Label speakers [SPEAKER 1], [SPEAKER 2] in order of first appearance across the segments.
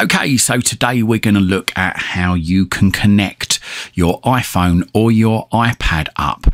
[SPEAKER 1] Okay, so today we're going to look at how you can connect your iPhone or your iPad up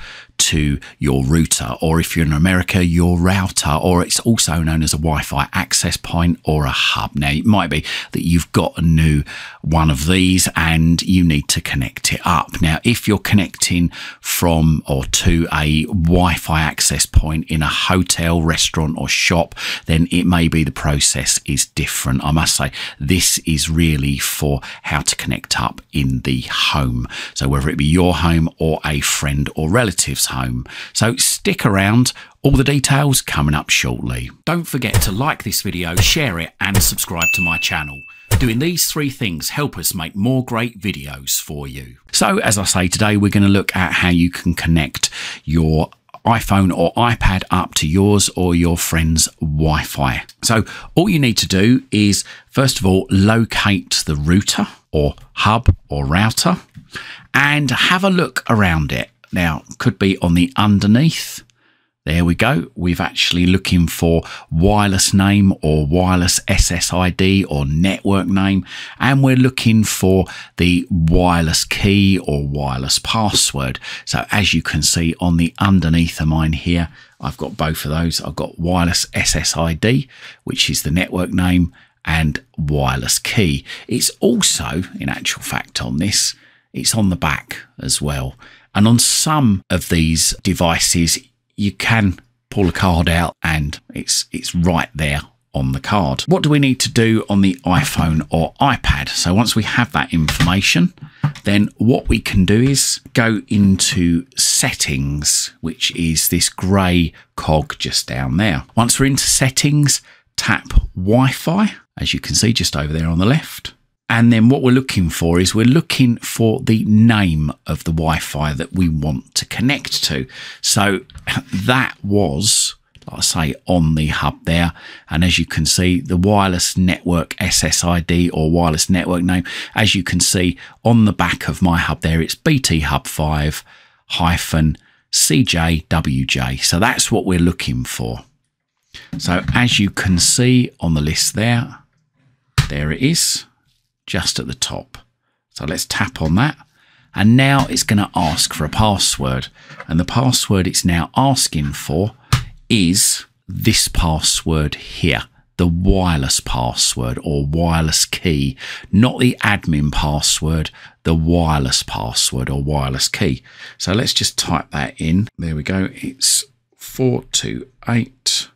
[SPEAKER 1] to your router, or if you're in America, your router, or it's also known as a Wi Fi access point or a hub. Now, it might be that you've got a new one of these and you need to connect it up. Now, if you're connecting from or to a Wi Fi access point in a hotel, restaurant, or shop, then it may be the process is different. I must say, this is really for how to connect up in the home. So, whether it be your home or a friend or relative's home. So, stick around. All the details coming up shortly. Don't forget to like this video, share it, and subscribe to my channel. Doing these three things help us make more great videos for you. So, as I say, today we're going to look at how you can connect your iPhone or iPad up to yours or your friend's Wi Fi. So, all you need to do is first of all locate the router or hub or router and have a look around it. Now, could be on the underneath. There we go. We've actually looking for wireless name or wireless SSID or network name. And we're looking for the wireless key or wireless password. So as you can see on the underneath of mine here, I've got both of those. I've got wireless SSID, which is the network name and wireless key. It's also, in actual fact on this, it's on the back as well. And on some of these devices, you can pull a card out and it's it's right there on the card. What do we need to do on the iPhone or iPad? So once we have that information, then what we can do is go into settings, which is this grey cog just down there. Once we're into settings, tap Wi-Fi, as you can see just over there on the left. And then what we're looking for is we're looking for the name of the Wi Fi that we want to connect to. So that was, like I say, on the hub there. And as you can see, the wireless network SSID or wireless network name, as you can see on the back of my hub there, it's BT Hub 5 hyphen CJWJ. So that's what we're looking for. So as you can see on the list there, there it is just at the top. So let's tap on that. And now it's going to ask for a password. And the password it's now asking for is this password here, the wireless password or wireless key, not the admin password, the wireless password or wireless key. So let's just type that in. There we go. It's 428.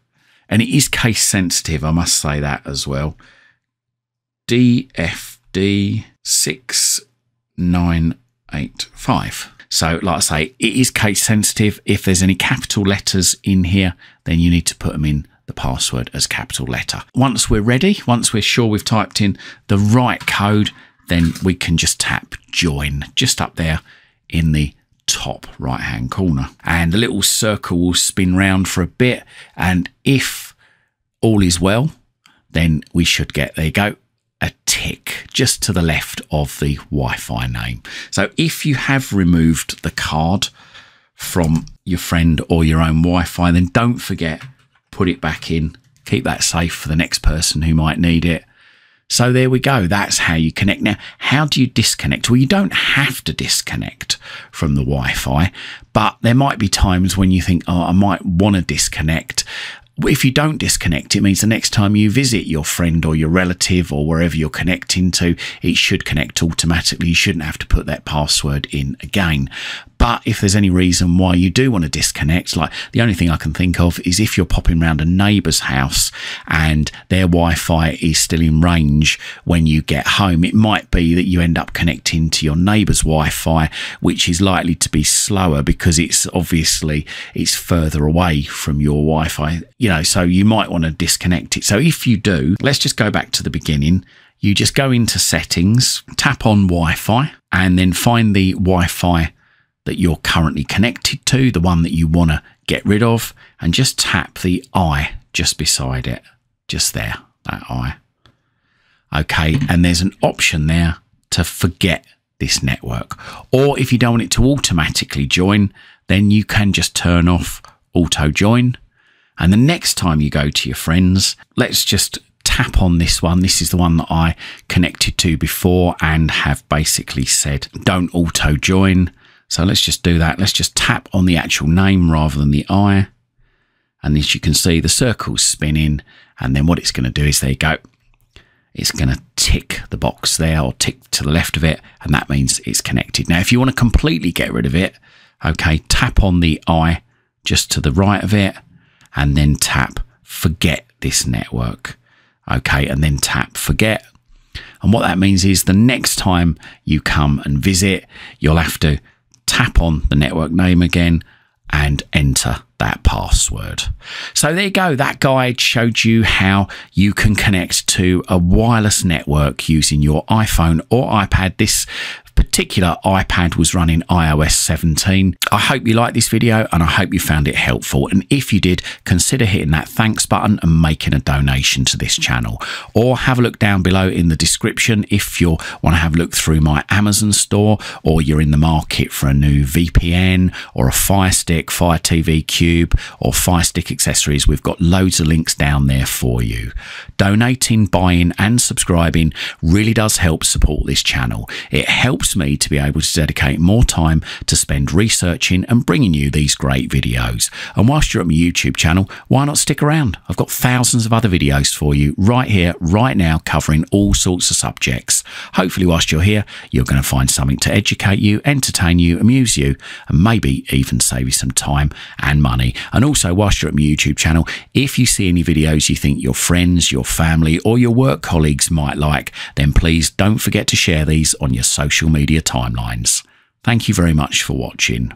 [SPEAKER 1] And it is case sensitive, I must say that as well. DF D6985. So, like I say, it is case sensitive. If there's any capital letters in here, then you need to put them in the password as capital letter. Once we're ready, once we're sure we've typed in the right code, then we can just tap join just up there in the top right hand corner. And the little circle will spin round for a bit. And if all is well, then we should get, there you go, just to the left of the Wi-Fi name. So if you have removed the card from your friend or your own Wi-Fi, then don't forget, put it back in, keep that safe for the next person who might need it. So there we go. That's how you connect. Now, how do you disconnect? Well, you don't have to disconnect from the Wi Fi, but there might be times when you think, oh, I might want to disconnect if you don't disconnect, it means the next time you visit your friend or your relative or wherever you're connecting to, it should connect automatically. You shouldn't have to put that password in again. But if there's any reason why you do want to disconnect, like the only thing I can think of is if you're popping around a neighbour's house and their Wi Fi is still in range when you get home, it might be that you end up connecting to your neighbour's Wi Fi, which is likely to be slower because it's obviously it's further away from your Wi Fi, you know, so you might want to disconnect it. So if you do, let's just go back to the beginning you just go into settings, tap on Wi Fi, and then find the Wi Fi that you're currently connected to, the one that you want to get rid of, and just tap the I just beside it, just there, that I. Okay, and there's an option there to forget this network. Or if you don't want it to automatically join, then you can just turn off auto join. And the next time you go to your friends, let's just tap on this one. This is the one that I connected to before and have basically said don't auto join. So let's just do that. Let's just tap on the actual name rather than the I. And as you can see, the circle's spinning. And then what it's going to do is there you go. It's going to tick the box there or tick to the left of it. And that means it's connected. Now, if you want to completely get rid of it, okay, tap on the I just to the right of it and then tap forget this network. Okay, and then tap forget. And what that means is the next time you come and visit, you'll have to tap on the network name again and enter that password. So there you go. That guide showed you how you can connect to a wireless network using your iPhone or iPad. This particular iPad was running iOS 17. I hope you liked this video and I hope you found it helpful. And if you did, consider hitting that thanks button and making a donation to this channel. Or have a look down below in the description if you want to have a look through my Amazon store or you're in the market for a new VPN or a Fire Stick, Fire TV Cube or Fire Stick accessories. We've got loads of links down there for you. Donating, buying and subscribing really does help support this channel. It helps me to be able to dedicate more time to spend researching and bringing you these great videos. And whilst you're at my YouTube channel, why not stick around? I've got thousands of other videos for you right here, right now, covering all sorts of subjects. Hopefully, whilst you're here, you're going to find something to educate you, entertain you, amuse you, and maybe even save you some time and money. And also, whilst you're at my YouTube channel, if you see any videos you think your friends, your family, or your work colleagues might like, then please don't forget to share these on your social media media timelines. Thank you very much for watching.